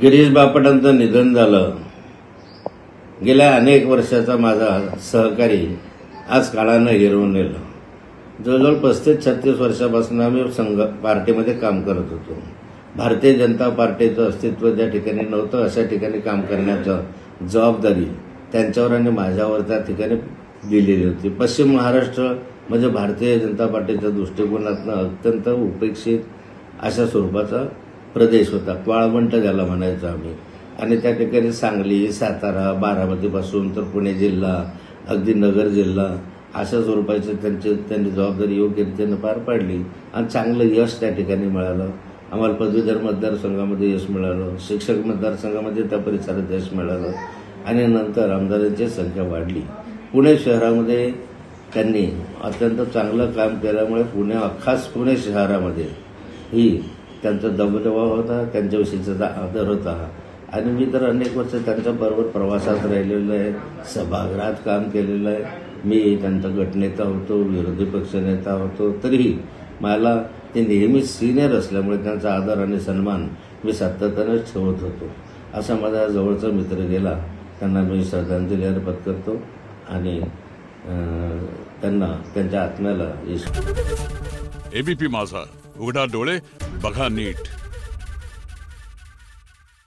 गिरीश बापटांचं निधन झालं. गेल्या अनेक वर्षाचा माझा सहकारी आज काळानं हिरवून नेलं. जवळजवळ पस्तीस छत्तीस वर्षापासून आम्ही संघ पार्टीमध्ये काम करत होतो. भारतीय जनता पार्टीचं अस्तित्व ज्या ठिकाणी नव्हतं अशा ठिकाणी काम करण्याचं जबाबदारी त्यांच्यावर आणि माझ्यावर त्या ठिकाणी दिलेली होती. पश्चिम महाराष्ट्र म्हणजे भारतीय जनता पार्टीच्या दृष्टिकोनातनं अत्यंत उपेक्षित अशा स्वरूपाचा प्रदेश होता. वाळवंट ज्याला म्हणायचो आम्ही. आणि त्या ठिकाणी सांगली सातारा बारामतीपासून तर पुणे जिल्हा अगदी नगर जिल्हा अशा स्वरूपाची त्यांची त्यांनी जबाबदारी योग्य रीतीनं पार पाडली. आणि चांगलं यश त्या ठिकाणी मिळालं. आम्हाला पदवीधर मतदारसंघामध्ये यश मिळालं. शिक्षक मतदारसंघामध्ये त्या परिसरात यश मिळालं. आणि नंतर आमदारांची संख्या वाढली. पुणे शहरामध्ये त्यांनी अत्यंत चांगलं काम केल्यामुळे पुणे खास पुणे शहरामध्ये ही त्यांचा दबदबा होता त्यांच्याविषयीचा दा- आदर होता. आणि मी तर अनेक वर्ष त्यांच्याबरोबर प्रवासात राहिलेलो आहे सभागृहात काम केलेलं आहे. मी त्यांचा गटनेता होतो विरोधी पक्षनेता होतो. तरीही मला ते नेहमी सिनियर असल्यामुळे त्यांचा आदर आणि सन्मान मी सातत्यानं ठेवत होतो. असा माझा जवळचा मित्र गेला. त्यांना मी श्रद्धांजली अर्पण करतो आणि त्यांना त्यांच्या आत्म्याला एबीपी माझा. उघडा डोळे बघा नीट.